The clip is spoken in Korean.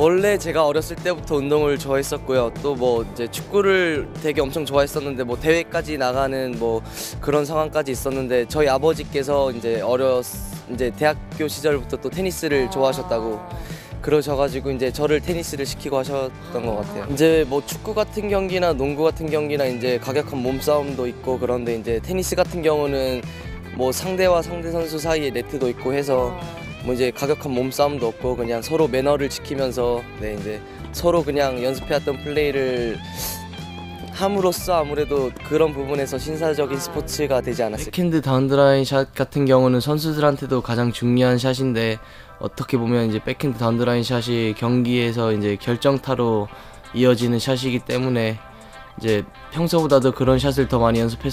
원래 제가 어렸을 때부터 운동을 좋아했었고요. 또 뭐 이제 축구를 되게 엄청 좋아했었는데 뭐 대회까지 나가는 뭐 그런 상황까지 있었는데 저희 아버지께서 이제 어렸 이제 대학교 시절부터 또 테니스를 좋아하셨다고 그러셔가지고 이제 저를 테니스를 시키고 하셨던 것 같아요. 이제 뭐 축구 같은 경기나 농구 같은 경기나 이제 가격한 몸싸움도 있고 그런데 이제 테니스 같은 경우는 뭐 상대와 상대 선수 사이에 네트도 있고 해서 뭐 이제 과격한 몸싸움도 없고 그냥 서로 매너를 지키면서 네 이제 서로 그냥 연습해왔던 플레이를 함으로써 아무래도 그런 부분에서 신사적인 스포츠가 되지 않았을까. 백핸드 down the line 샷 같은 경우는 선수들한테도 가장 중요한 샷인데 어떻게 보면 이제 백핸드 down the line 샷이 경기에서 이제 결정타로 이어지는 샷이기 때문에 이제 평소보다도 그런 샷을 더 많이 연습했.